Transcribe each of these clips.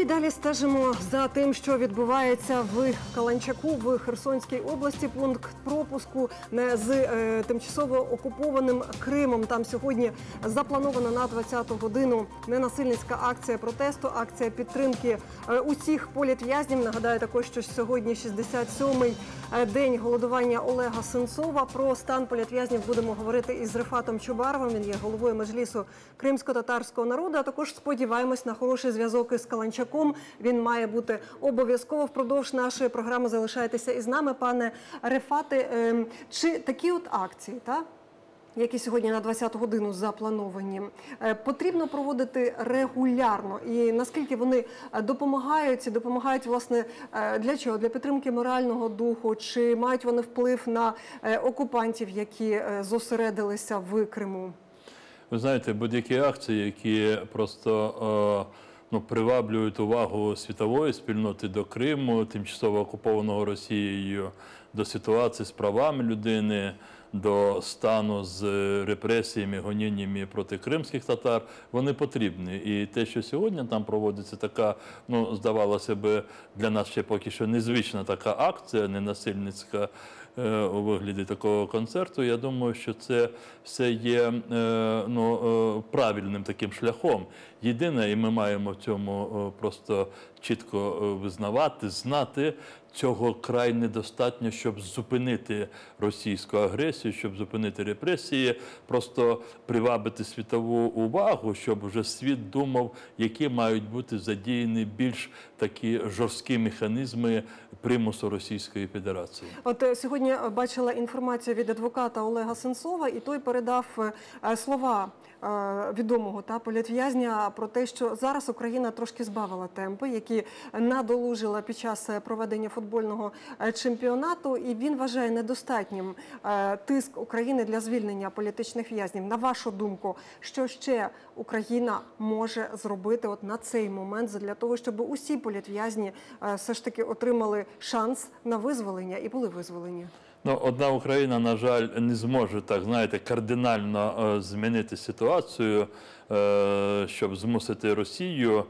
Ну і далі стежимо за тим, що відбувається в Каланчаку в Херсонській області. Пункт пропуску з е, тимчасово окупованим Кримом. Там сьогодні запланована на 20-ту годину ненасильницька акція протесту, акція підтримки е, усіх політв'язнів. Нагадаю також, що сьогодні 67-й е, день голодування Олега Сенцова. Про стан політв'язнів будемо говорити із Рефатом Чубаровим. Він є головою меджлісу кримсько-татарського народу. А також сподіваємось на хороший зв'язок із Каланчаком. Він має бути обов'язково впродовж нашої програми. Залишайтеся із нами, пане Рефате. Ем, Чи такі от акції, та? які сьогодні на 20-ту годину заплановані, е, потрібно проводити регулярно. І наскільки вони е, допомагають допомагають власне е, для чого? Для підтримки морального духу, чи мають вони вплив на окупантів, які зосередилися в Криму? Ви знаєте, будь-які акції, які просто е, ну, приваблюють увагу світової спільноти до Криму, тимчасово окупованого Росією, до ситуації з правами людини, до стану з репресіями, гоніннями проти кримських татар, вони потрібні. І те, що сьогодні там проводиться така, ну здавалося би, для нас ще поки що незвична така акція, ненасильницька у вигляді такого концерту. Я думаю, що це все є е, ну, е, правильним таким шляхом. Єдине, і ми маємо в цьому е, просто чітко е, визнавати, знати. Цього край недостатньо, щоб зупинити російську агресію, щоб зупинити репресії, просто привабити світову увагу, щоб вже світ думав, які мають бути задіяні більш такі жорсткі механізми примусу Російської Федерації. От е, сьогодні е, бачила інформацію від адвоката Олега Сенцова, і той передав е, слова відомого та політв'язня про те, що зараз Україна трошки збавила темпи, які надолужила під час е, проведення футбольного е, чемпіонату, і він вважає недостатнім е, тиск України для звільнення політичних в'язнів. На вашу думку, що ще Україна може зробити от на цей момент для того, щоб усі політв'язні е, все ж таки отримали шанс на визволення і були визволені? Ну, одна Україна, на жаль, не зможе так, знаєте, кардинально е, змінити ситуацію, е, щоб змусити Росію.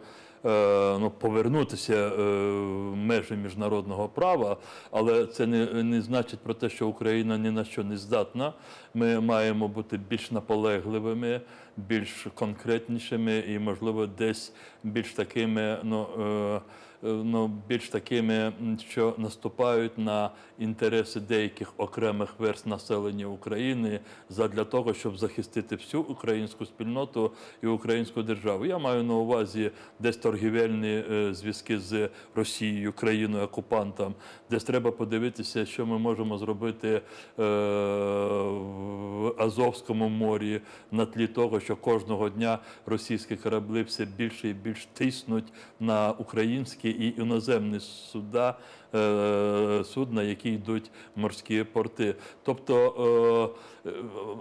е, Ну, повернутися в межі міжнародного права, але це не, не значить про те, що Україна ні на що не здатна. Ми маємо бути більш наполегливими, більш конкретнішими і, можливо, десь більш такими, ну, е, е, ну, більш такими, що наступають на інтереси деяких окремих верст населення України задля того, щоб захистити всю українську спільноту і українську державу. Я маю на увазі десь торгівельні е, зв'язки з Росією, країною окупантом, десь треба подивитися, що ми можемо зробити е, в Азовському морі на тлі того, що кожного дня російські кораблі все більше і більш тиснуть на українські і іноземні суда, судна, які йдуть морські порти. Тобто е, е,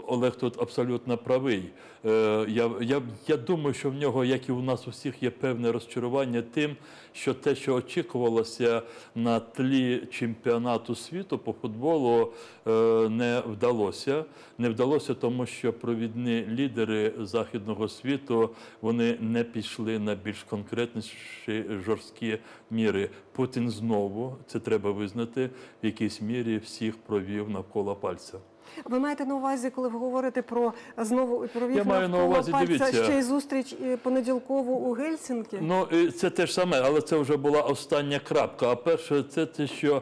Олег тут абсолютно правий. Е, Я, я, я думаю, що в нього, як і у нас усіх, є певне розчарування тим, що те, що очікувалося на тлі чемпіонату світу по футболу, е, не вдалося. Не вдалося, тому що провідні лідери західного світу вони не пішли на більш конкретніші жорсткі міри. Путін знову це треба визнати в якійсь мірі всіх провів навколо пальця. Ви маєте на увазі, коли ви говорите про знову провів Я маю на увазі, пальця дивіться. ще й зустріч е, понеділкову у Гельсінкі? Ну і це те ж саме, але це вже була остання крапка. А перше, це те, що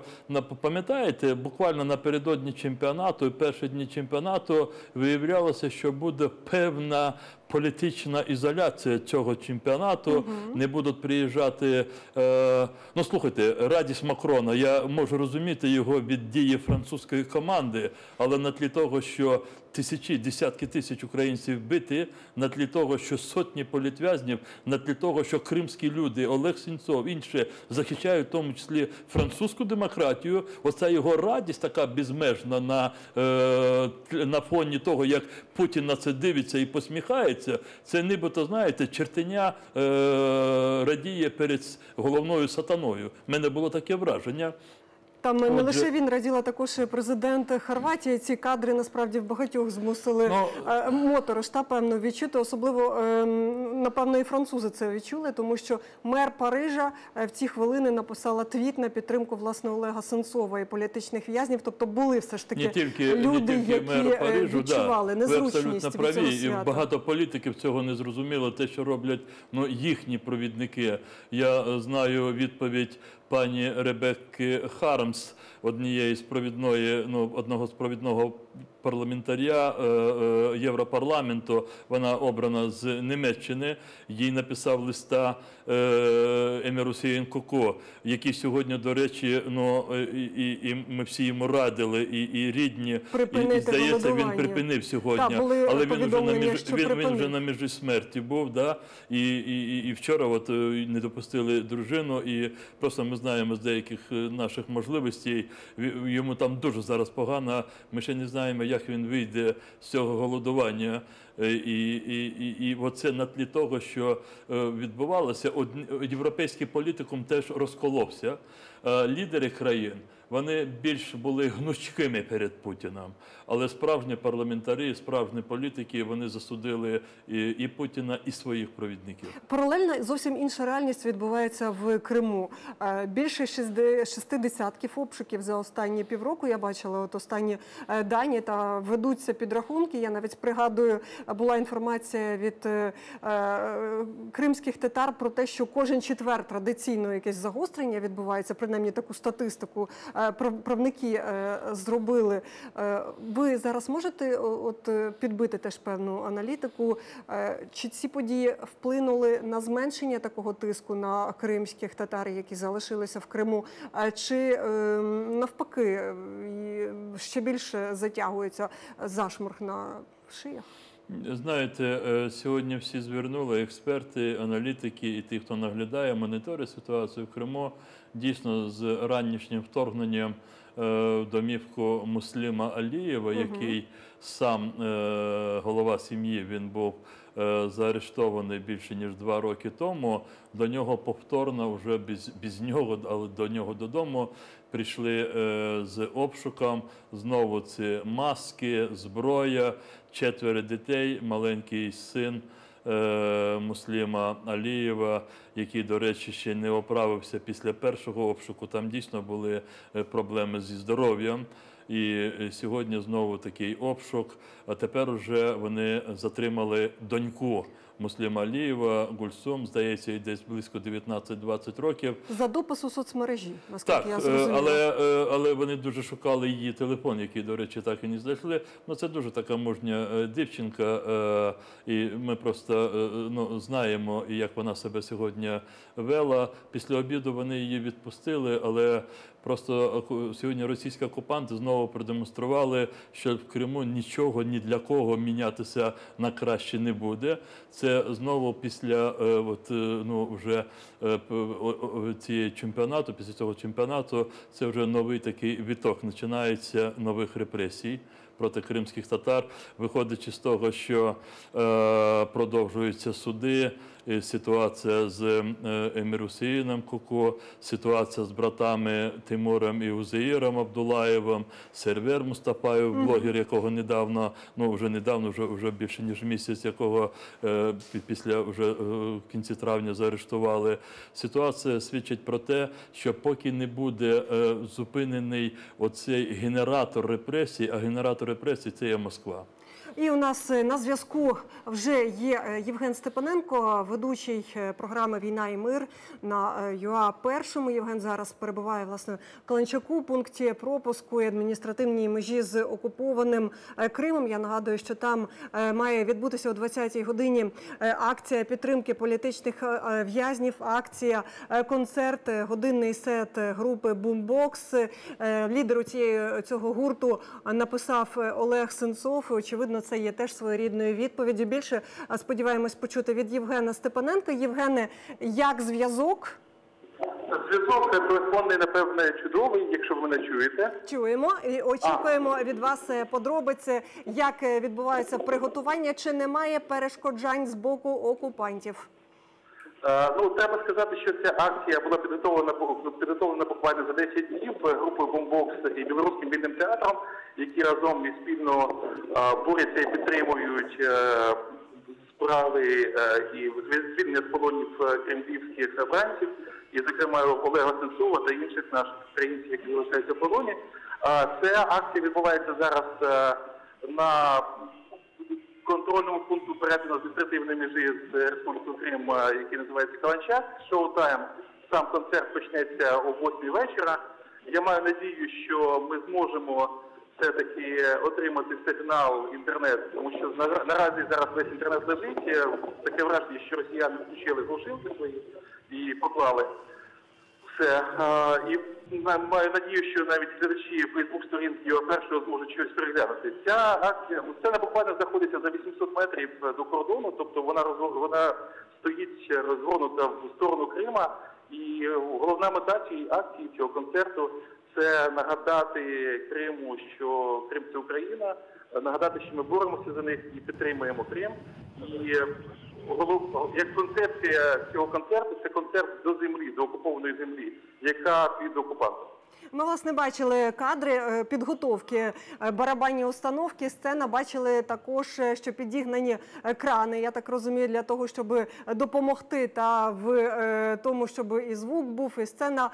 пам'ятаєте, буквально напередодні чемпіонату, і перші дні чемпіонату виявлялося, що буде певна. Політична ізоляція цього чемпіонату не будуть приїжджати. Е, ну слухайте, радість Макрона. Я можу розуміти його від дії французької команди, але на тлі того, що тисячі, десятки тисяч українців вбиті, на тлі того, що сотні політв'язнів, на тлі того, що кримські люди, Олег Сінцов, інші захищають в тому числі французьку демократію. Оця його радість така безмежна на, е, на фоні того, як Путін на це дивиться і посміхається. Це нібито, знаєте, чертеня е, радіє перед головною сатаною. У мене було таке враження. Там не Отже- лише він раділа також і президент Хорватії. Ці кадри насправді в багатьох змусили Ну, е, та певно відчути. Особливо е, напевно і французи це відчули, тому що мер Парижа е, в ці хвилини написала твіт на підтримку власне Олега Сенцова і політичних в'язнів. Тобто були все ж таки не тільки, люди, не тільки які мер е, Парижу, відчували да, ви незручність від І багато політиків цього не зрозуміло. Те, що роблять ну, їхні провідники. Я знаю відповідь пані Ребекки Хармс, однієї з провідної, ну, одного з провідного парламентаря е, е, Європарламенту. Вона обрана з Німеччини. Їй написав листа е, Еміру Сієнкоко, який сьогодні, до речі, ну е, і, і, ми всі йому радили, і, і рідні, і, і здається, він припинив сьогодні. Були але він вже на між, він, він вже на межі смерті був. Да? І, і, і, і вчора от, е, не допустили дружину, і просто ми знаємо з деяких е, наших можливостей. Йому там дуже зараз погано. Ми ще не знаємо, як він вийде з цього голодування. Е, І, і, і, і оце на тлі того, що е, відбувалося, європейський політикум теж розколовся. Е, Лідери країн вони більш були гнучкими перед Путіном. Але справжні парламентарі, справжні політики, вони засудили і, і Путіна, і своїх провідників. Паралельно зовсім інша реальність відбувається в Криму. Е, Більше шести- десятків обшуків за останні півроку. Я бачила от останні е, дані та ведуться підрахунки. Я навіть пригадую, була інформація від е, кримських татар про те, що кожен четвер традиційно якесь загострення відбувається. Принаймні таку статистику правники е, зробили. Е, Ви зараз можете от е, підбити теж певну аналітику? Е, Чи ці події вплинули на зменшення такого тиску на кримських татар, які залишилися в Криму? Е, Чи е, навпаки е, ще більше затягується зашморг на шиях? Знаєте, е, сьогодні всі звернули експерти, аналітики і ті, хто наглядає, моніторить ситуацію в Криму. Дійсно, з ранішнім вторгненням е, в домівку Мусліма Алієва, який сам е, голова сім'ї, він був е, заарештований більше ніж два роки тому. До нього повторно, вже без, без нього, але до нього додому прийшли е, з обшуком. Знову це маски, зброя, четверо дітей, маленький син. Мусліма Алієва, який, до речі, ще не оправився після першого обшуку. Там дійсно були проблеми зі здоров'ям. І е, сьогодні знову такий обшук. А тепер вже вони затримали доньку Мусліма Алієва, Гульсум, здається, їй десь близько 19-20 років. За допис у соцмережі, наскільки Так, я е, зрозуміла. але, е, але вони дуже шукали її телефон, який, до речі, так і не знайшли. Ну, це дуже така мужня дівчинка, і ми просто ну, знаємо, як вона себе сьогодні вела. Після обіду вони її відпустили, але просто сьогодні російські окупанти знову продемонстрували, що в Криму нічого ні для кого мінятися на краще не буде. Це знову після е, от, е, ну, вже е, цієї чемпіонату, після цього чемпіонату, це вже новий такий віток. Починається нових репресій проти кримських татар, виходячи з того, що е, продовжуються суди. І Ситуація з е, Емірусіїном Куко, ситуація з братами Тимуром і Узеїром Абдулаєвим, Сервер Мустафаєв, блогер, якого недавно, ну вже недавно, вже, вже більше ніж місяць, якого е, після вже е, кінці травня заарештували. Ситуація свідчить про те, що поки не буде е, зупинений оцей генератор репресій, а генератор репресій це є Москва. І у нас е, на зв'язку вже є е, Євген Степаненко, ведучий е, програми Війна і мир на ЮА Першому. Євген зараз перебуває власне в Каланчаку, пункті пропуску і адміністративній межі з окупованим Кримом. Я нагадую, що там має відбутися о 20-й годині акція підтримки політичних в'язнів. Акція концерт, годинний сет групи Бумбокс. Лідеру цієї цього гурту написав Олег Сенцов. Очевидно, це є теж своєрідною відповіддю. Більше е, сподіваємось почути від Євгена Степаненка. Євгене, як зв'язок? Зв'язок телефонний, напевне, чудовий, якщо ви мене чуєте. Чуємо і очікуємо від вас е, подробиці, як відбувається відбуваються приготування, чи немає перешкоджань з боку окупантів. Е, Ну, треба сказати, що ця акція була підготовлена, підготовлена буквально за 10 днів групою Бомбокс і білоруським вільним театром, які разом і спільно е, борються і підтримують е, справи і звільнення з полонів кремлівських обранців, і, зокрема, Олега Сенцова та інших наших українців, які залишаються в полоні. Ця акція відбувається зараз на контрольному пункту перетину адміністративної межі з Республікою Крим, який називається Каланчак. Шоу-тайм. Сам концерт почнеться о 8 вечора. Я маю надію, що ми зможемо все-таки отримати сигнал інтернет, тому що наразі зараз весь інтернет лежить. Е, Таке враження, що росіяни включили глушилки свої і поклали все. І маю надію, що навіть глядачі Фейсбук сторінки першого зможуть щось переглянути. Ця акція, ну, сцена буквально знаходиться за 800 метрів до кордону, тобто вона вона стоїть розгорнута в сторону Крима. І е, головна мета цієї акції, цього концерту, це нагадати Криму, що Крим це Україна, нагадати, що ми боремося за них і підтримуємо Крим. І е, як концепція цього концерту, це концерт до землі, до окупованої землі, яка під окупантом. Ми власне бачили кадри е, підготовки е, барабанні установки. Сцена бачили також, е, що підігнані крани. Я так розумію, для того, щоб допомогти та в тому, щоб і звук був, і сцена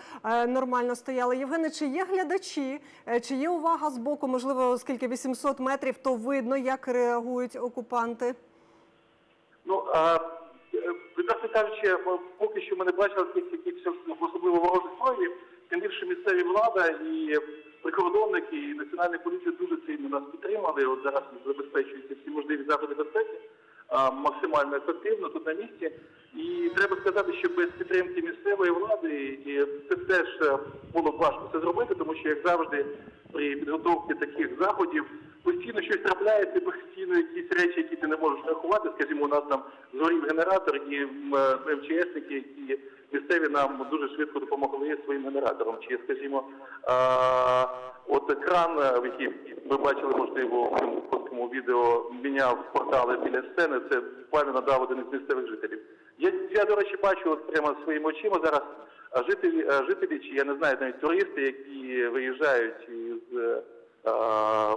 нормально стояла. Євгене, чи є глядачі, чи є увага з боку? Можливо, оскільки 800 метрів, то видно, як реагують окупанти. Ну а відверто кажучи, поки що ми не бачили якихось особливо ворожих проявів. Тим більше місцеві влада і прикордонники, і національна поліція дуже сильно нас підтримали. От зараз забезпечуються всі можливі заходи безпеки максимально ефективно тут на місці. І треба сказати, що без підтримки місцевої влади і це теж е, було б важко це зробити, тому що як завжди при підготовці таких заходів постійно щось трапляється, постійно якісь речі, які ти не можеш рахувати. Скажімо, у нас там згорів генератор, і е, МЧСники, які місцеві нам дуже швидко допомогли своїм генератором. Чи, скажімо, а, от екран, який ви бачили, можливо, в цьому відео, міняв портали біля сцени, це буквально надав один із місцевих жителів. Я, я до речі, бачу от прямо своїми очима зараз жителі, жителі, чи я не знаю, навіть туристи, які виїжджають із е, а,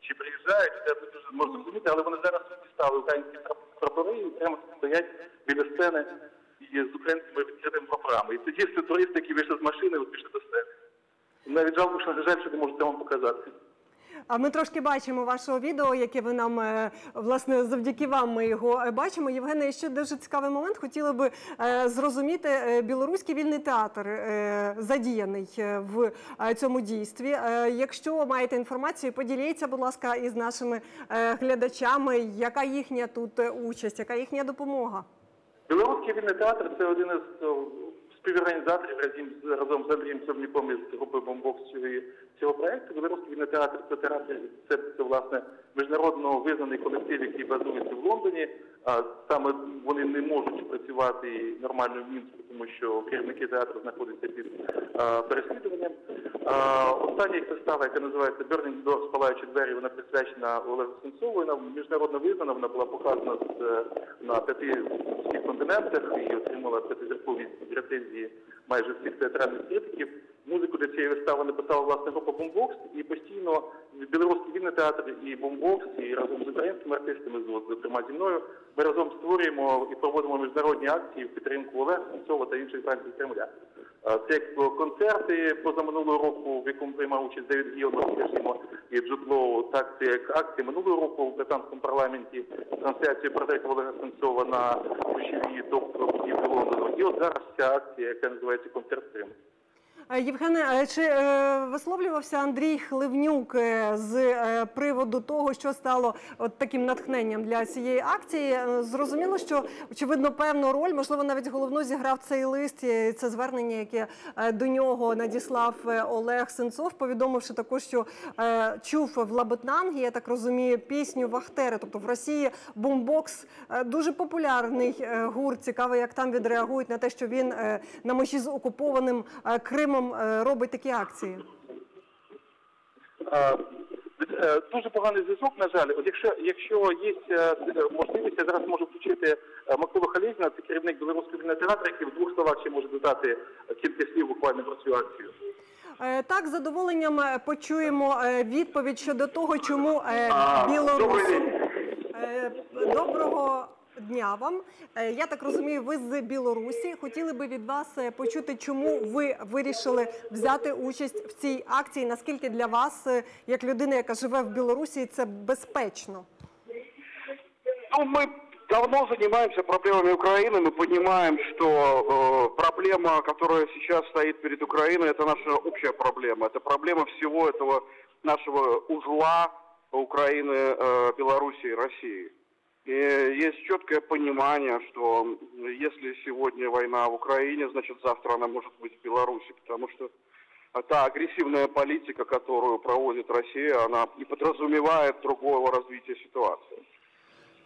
чи приїжджають, це дуже можна зрозуміти, але вони зараз дістали українські прап- прапори і прямо стоять біля сцени з українськими відкритими прапорами. І тоді всі туристи, які вийшли з машини, от пішли до сцени. Навіть жалко, що жаль, що не можу це вам показати. А ми трошки бачимо вашого відео, яке ви нам е, власне завдяки вам ми його е, бачимо. Євгене, ще дуже цікавий момент. Хотіли би е, зрозуміти білоруський вільний театр задіяний в цьому дійстві. Якщо маєте інформацію, поділіться, будь ласка, із нашими глядачами, яка їхня тут участь, яка їхня допомога. Білоруський вільний театр це один із о, співорганізаторів разом з Андрієм Собняком із групи Бомбокс цього, проекту. Білоруський вільний театр це театр, це, це власне міжнародно визнаний колектив, який базується в Лондоні. А саме вони не можуть працювати нормально в Мінську, тому що керівники театру знаходяться під а, переслідуванням. А, остання вистава, яка називається Burning Doors, палаючі двері, вона присвячена Олегу Сенцову. Вона міжнародно визнана, вона була показана з, на п'яти всіх континентах і отримала п'ятизіркові рецензії майже всіх театральних критиків. Музику для цієї вистави написала власне група Бомбокс, і постійно білоруський вільний театр і Бомбокс, і разом з українськими артистами, зокрема зі мною, ми разом створюємо і проводимо міжнародні акції в підтримку Олега Сенцова та інших бранців Кремля. Е, Це як концерти позаминулого року, в якому приймав участь Девід скажімо, і Джуд Лоу, так це як акції минулого року в британському парламенті, трансляцію портретів Олега Сенцова на ключові топ-події Лондону. І от зараз ця акція, яка називається «Концерт Криму». Е, Євгене, чи е, висловлювався Андрій Хливнюк е, з е, приводу того, що стало от таким натхненням для цієї акції? Зрозуміло, що очевидно певну роль, можливо, навіть головну зіграв цей лист, це звернення, яке до нього надіслав Олег Сенцов, повідомивши також, що чув в Лабетнангі, я так розумію, пісню Вахтери. Тобто в Росії бомбокс е, дуже популярний гурт. Цікаво, як там відреагують на те, що він на межі з окупованим Кримом е, робить такі акції. Е, дуже поганий зв'язок, на жаль. От якщо, якщо є е, можливість, я зараз можу включити е, Миколу Халізіна, це керівник білоруського вільного театру, який в двох словах ще може додати е, кілька слів буквально про цю акцію. Е, Так, з задоволенням е, почуємо е, відповідь щодо того, чому е. Е, Доброго дня вам. Е, Я так розумію, ви з Білорусі. Хотіли би від вас е, почути, чому ви вирішили взяти участь в цій акції. Наскільки для вас, е, як людина, яка живе в Білорусі, це безпечно? Ну, мы давно занимаемся проблемами Украины. Мы понимаем, что э, проблема, которая сейчас стоит перед Украиной, это наша общая проблема. Это проблема всего этого нашего узла Украины, э, Белоруссии и России. И есть четкое понимание, что если сегодня война в Украине, значит завтра она может быть в Беларуси, потому что та агрессивная политика, которую проводит Россия, она не подразумевает другого развития ситуации.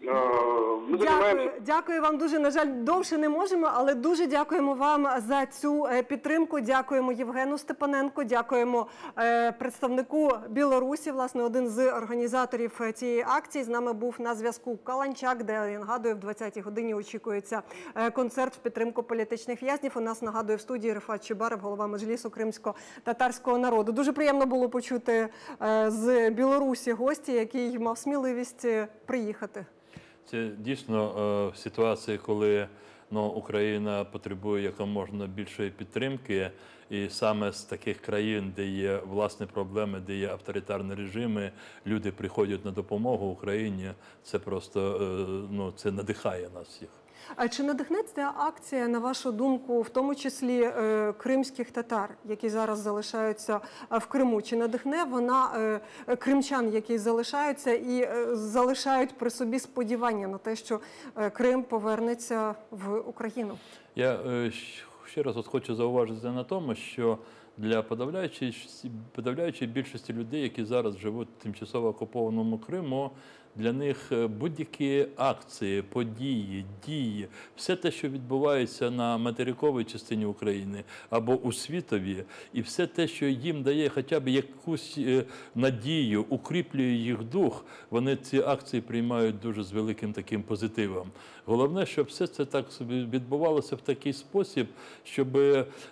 Занимаемся Дякую, дякую вам дуже. На жаль, довше не можемо, але дуже дякуємо вам за цю е, підтримку. Дякуємо Євгену Степаненку. Дякуємо е, представнику Білорусі. Власне, один з організаторів е, цієї акції. З нами був на зв'язку Каланчак, де я нагадую, в 20-й годині очікується е, концерт в підтримку політичних в'язнів. У нас нагадує в студії Рифат Чубаров, голова Межлісу кримсько-татарського народу. Дуже приємно було почути е, з Білорусі гості, який мав сміливість е, приїхати. Це дійсно в ситуація, коли ну, Україна потребує якомога більшої підтримки, і саме з таких країн, де є власні проблеми, де є авторитарні режими, люди приходять на допомогу Україні. Це просто е, ну, це надихає нас всіх. А чи надихне ця акція, на вашу думку, в тому числі е, кримських татар, які зараз залишаються е, в Криму? Чи надихне вона е, кримчан, які залишаються і залишають при собі сподівання на те, що Крим повернеться в Україну? Я ще раз от хочу зауважити на тому, що для подавляючої, подавляючої більшості людей, які зараз живуть в тимчасово окупованому Криму, для них е, будь-які акції, події, дії, все те, що відбувається на материковій частині України або у світові, і все те, що їм дає хоча б якусь е, надію, укріплює їх дух, вони ці акції приймають дуже з великим таким позитивом. Головне, щоб все це так відбувалося в такий спосіб, щоб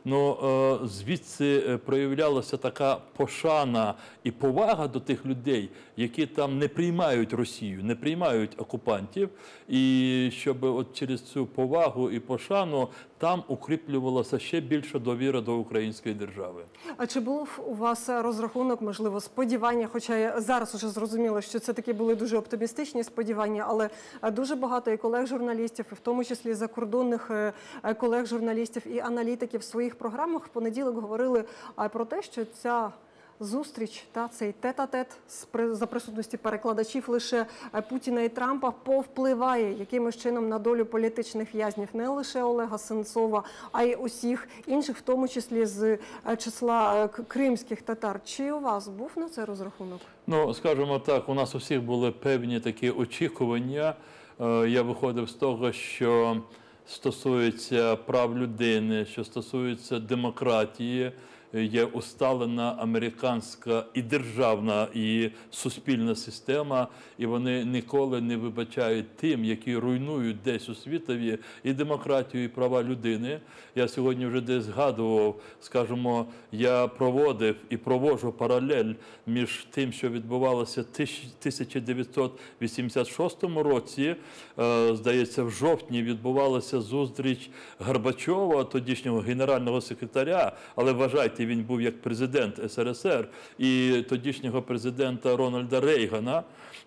ну, е, звідси е, проявлялася така пошана і повага до тих людей, які там не приймають Росію, не приймають окупантів, і щоб от через цю повагу і пошану там укріплювалася ще більша довіра до української держави. А чи був у вас розрахунок, можливо, сподівання? Хоча я зараз уже зрозуміла, що це такі були дуже оптимістичні сподівання, але дуже багато і колег-журналістів, і в тому числі закордонних е, е, колег-журналістів і аналітиків в своїх програмах в понеділок говорили про те, що ця. Зустріч та цей тет-а-тет за присутності перекладачів лише е, Путіна і Трампа повпливає якимось чином на долю політичних в'язнів не лише Олега Сенцова, а й усіх інших, в тому числі з е, числа е, кримських татар. Чи у вас був на це розрахунок? Ну, скажімо так, у нас у всіх були певні такі очікування. Я виходив з того, що стосується прав людини, що стосується демократії, є усталена американська і державна, і суспільна система, і вони ніколи не вибачають тим, які руйнують десь у світові і демократію, і права людини. Я сьогодні вже десь згадував, скажімо, я проводив і проводжу паралель між тим, що відбувалося в тисяч- 1986 році. Е, Здається, в жовтні відбувалася зустріч Горбачова, тодішнього генерального секретаря, але вважайте, він був як президент СРСР і тодішнього президента Рональда Рейгана.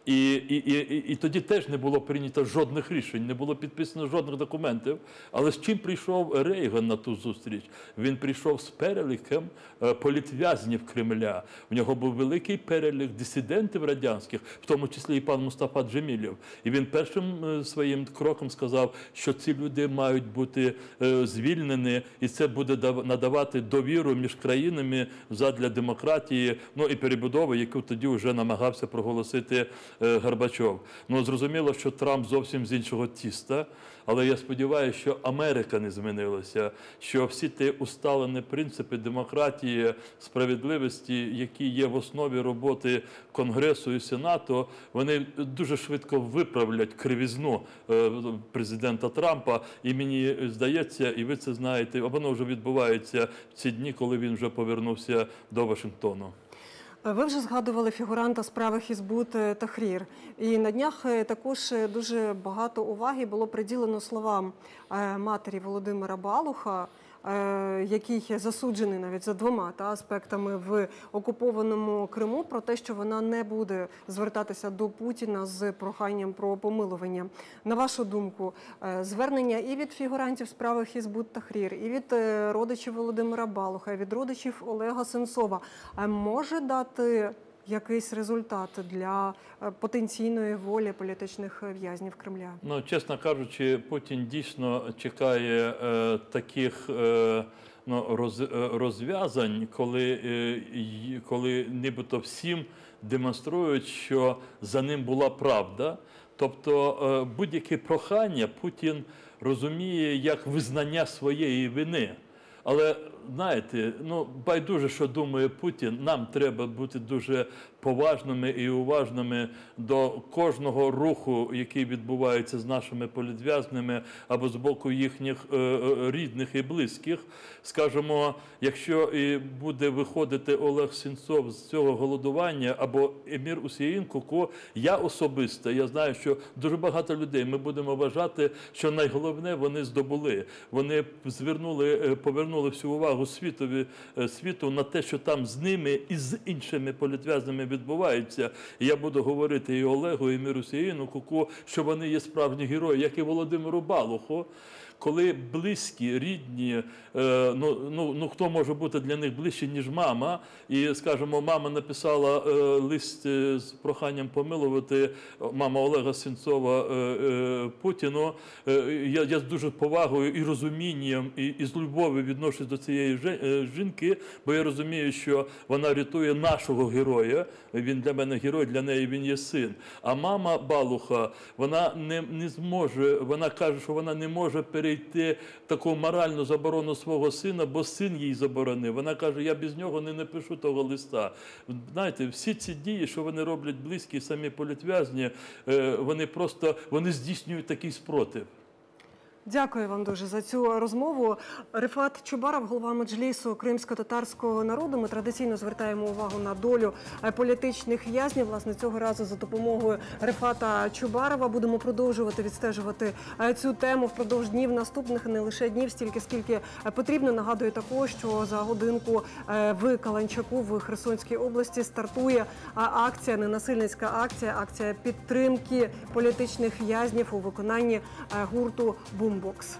І, і, і, і, тоді теж не було прийнято жодних рішень, не було підписано жодних документів. Але з чим прийшов Рейган на ту зустріч? Він прийшов з переліком е, політв'язнів Кремля. У нього був великий перелік дисидентів радянських, в тому числі і пан Мустафа Джемілєв. І він першим е, своїм кроком сказав, що ці люди мають бути е, звільнені, і це буде надавати довіру між країнами задля демократії, ну і перебудови, яку тоді вже намагався проголосити е, Горбачов. Ну зрозуміло, що Трамп зовсім з іншого тіста. Але я сподіваюся, що Америка не змінилася, що всі ті усталені принципи демократії, справедливості, які є в основі роботи Конгресу і Сенату, вони дуже швидко виправлять кривізну е, президента Трампа. І мені здається, і ви це знаєте, воно вже відбувається в ці дні, коли він вже повернувся до Вашингтону. Ви вже згадували фігуранта справи Хізбут е, Тахрір. І на днях е, також е, дуже багато уваги було приділено словам е, матері Володимира Балуха, е, який засуджений навіть за двома та аспектами в окупованому Криму, про те, що вона не буде звертатися до Путіна з проханням про помилування. На вашу думку, е, звернення і від фігурантів справи Хізбут Тахрір, і від е, родичів Володимира Балуха, і від родичів Олега Сенцова е, може дати якийсь результат для е, потенційної волі політичних в'язнів Кремля? Ну, чесно кажучи, Путін дійсно чекає е, таких е, ну, роз, е, розв'язань, коли, е, коли нібито всім демонструють, що за ним була правда. Тобто е, будь-яке прохання Путін розуміє як визнання своєї вини. Але знаєте, ну байдуже, що думає Путін. Нам треба бути дуже поважними і уважними до кожного руху, який відбувається з нашими політв'язнями або з боку їхніх е, е, рідних і близьких. Скажімо, якщо і буде виходити Олег Сінцов з цього голодування або Емір Усіїн Куко, я особисто я знаю, що дуже багато людей ми будемо вважати, що найголовне вони здобули. Вони звернули, е, повернули всю увагу світові е, світу на те, що там з ними і з іншими політв'язнями відбувається. І я буду говорити і Олегу, і Мірусіїну Куку, що вони є справжні герої, як і Володимиру Балуху. Коли близькі, рідні, е, ну, ну, ну хто може бути для них ближче, ніж мама, і скажімо, мама написала е, лист е, з проханням помилувати мама Олега Сенцова Путіну. Я, я з дуже повагою і розумінням, і, і з любов'ю відношусь до цієї жінки, бо я розумію, що вона рятує нашого героя. Він для мене герой, для неї він є син. А мама Балуха, вона не, не зможе, вона каже, що вона не може перейти таку моральну заборону свого сина, бо син їй заборонив. Вона каже: я без нього не напишу того листа. Знаєте, всі ці дії, що вони роблять близькі, самі політв'язні, е, вони просто вони здійснюють такий спротив. Дякую вам дуже за цю розмову. Рифат Чубаров, голова меджлісу кримсько-татарського народу. Ми традиційно звертаємо увагу на долю е, політичних в'язнів. Власне, цього разу за допомогою Рифата Чубарова будемо продовжувати відстежувати е, цю тему впродовж днів наступних, не лише днів, стільки скільки е, потрібно. Нагадую також, що за годинку в Каланчаку в Херсонській області стартує акція, ненасильницька акція, акція підтримки політичних в'язнів у виконанні гурту Бумбокс.